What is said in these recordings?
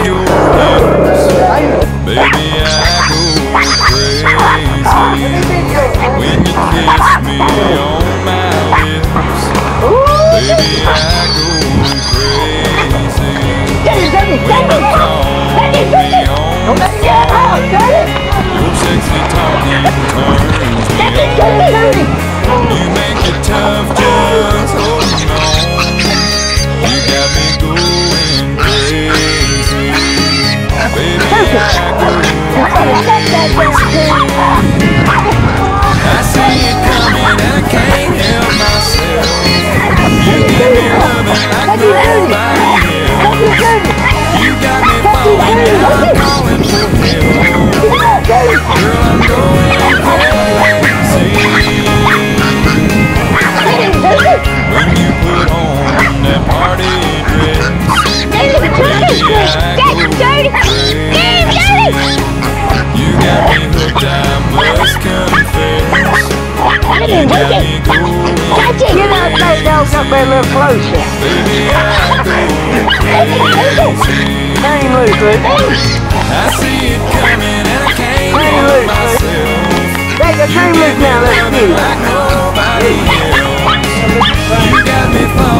Baby, I go crazy when you kiss me on my lips. it, it. Touch it. Get out that nose up there a little closer. Hang loose, Luke. I see it coming and I can't loose, Take a dream loose now, let's do it. You got me falling.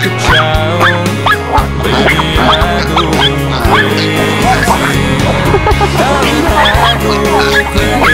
could drown, baby, I go crazy. I'm not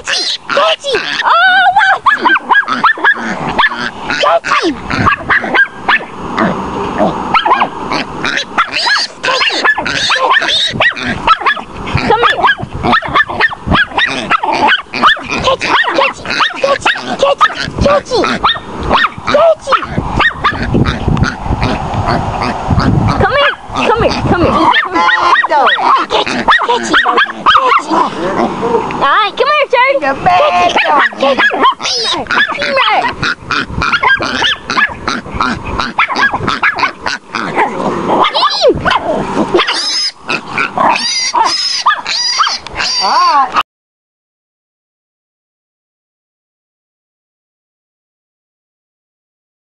Leci! Leci! O! Leci! Come on! Come here! Come here! Come here! Come here! Catchy, catchy, catchy. All right, come on. 小白小白唉呀